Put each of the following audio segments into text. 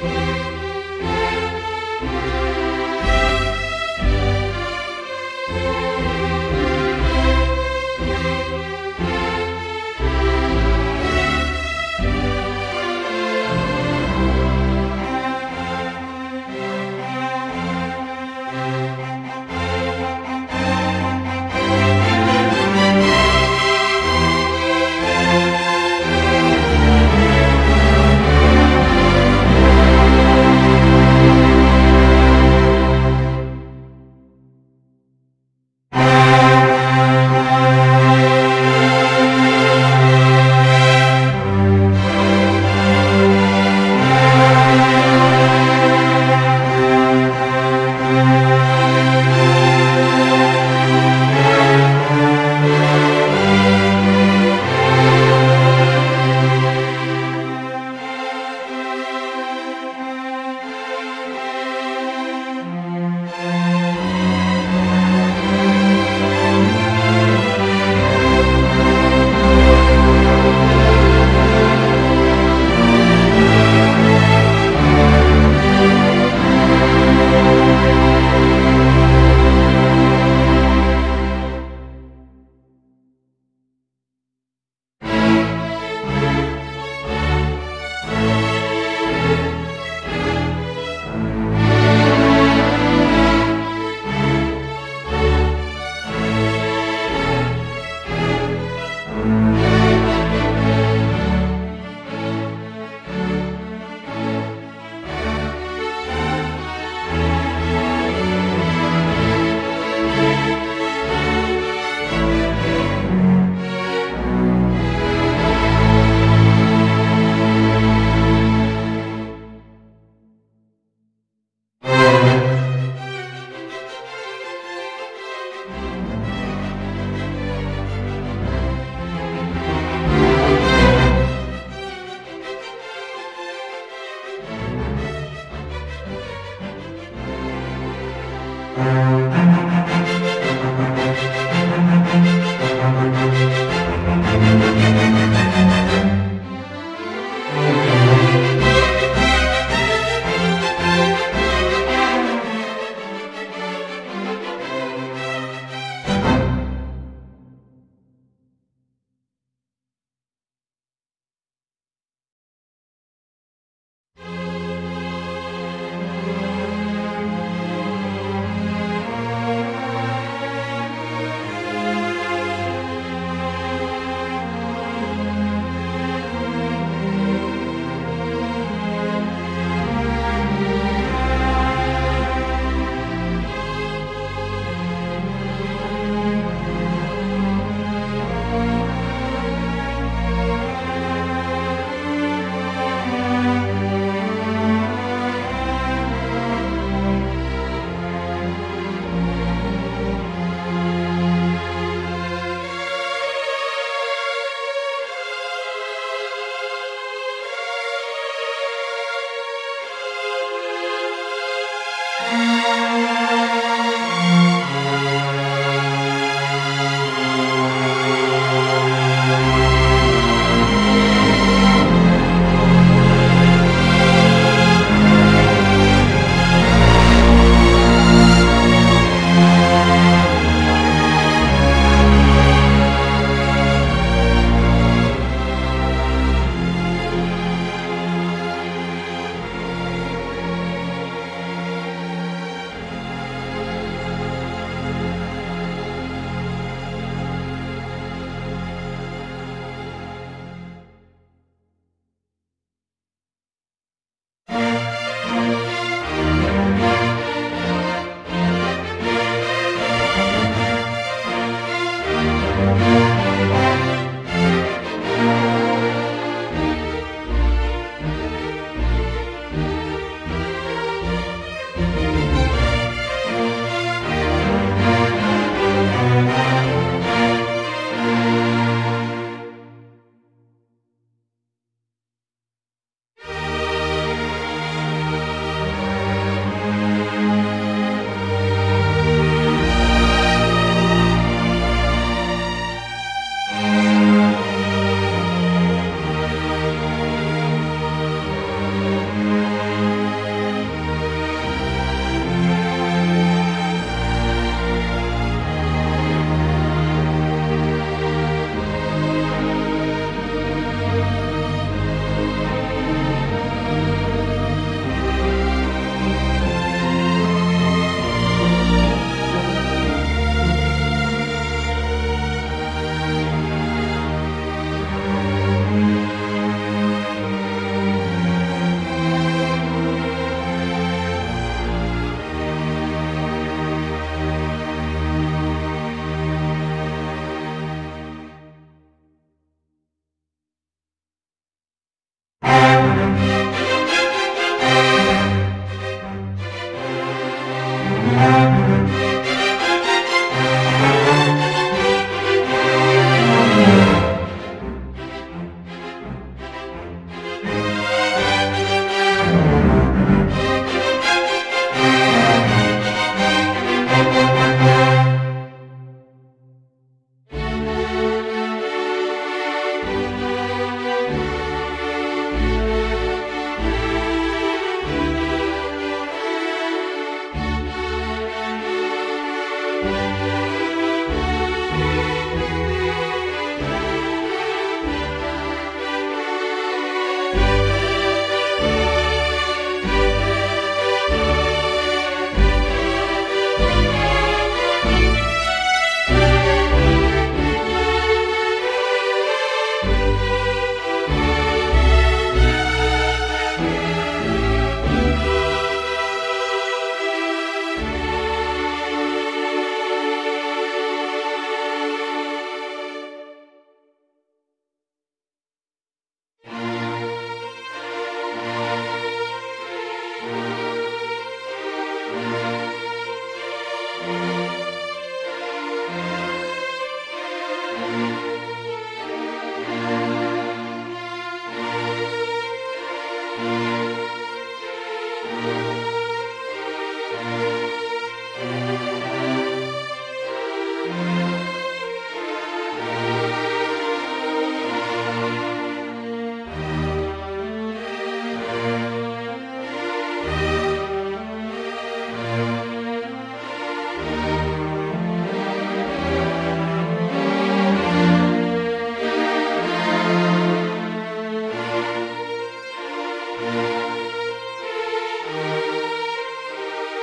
Thank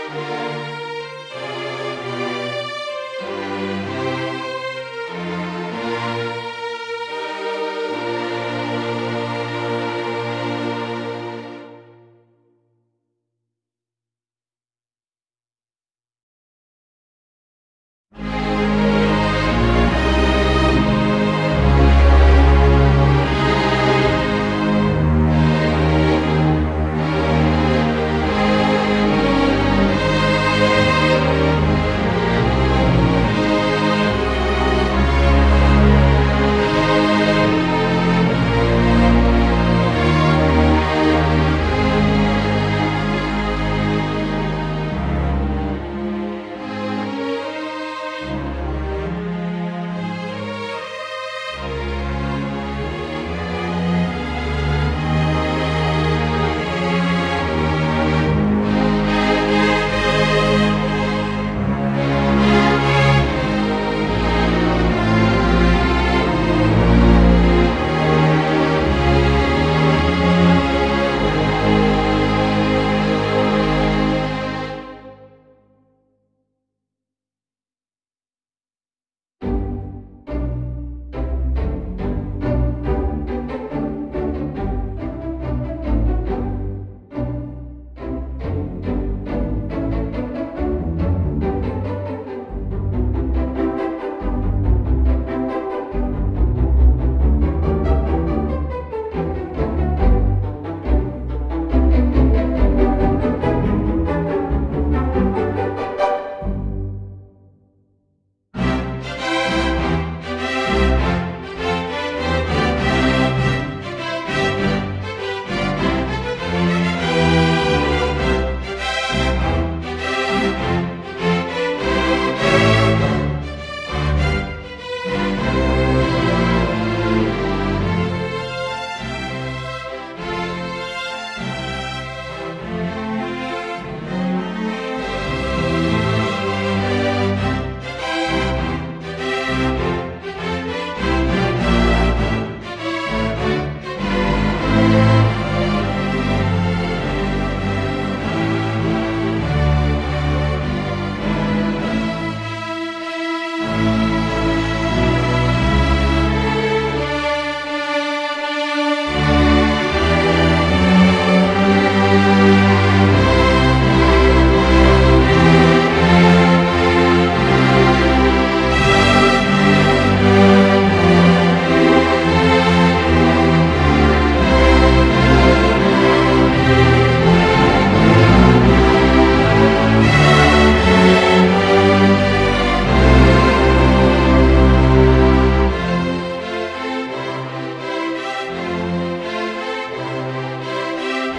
Thank.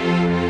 Música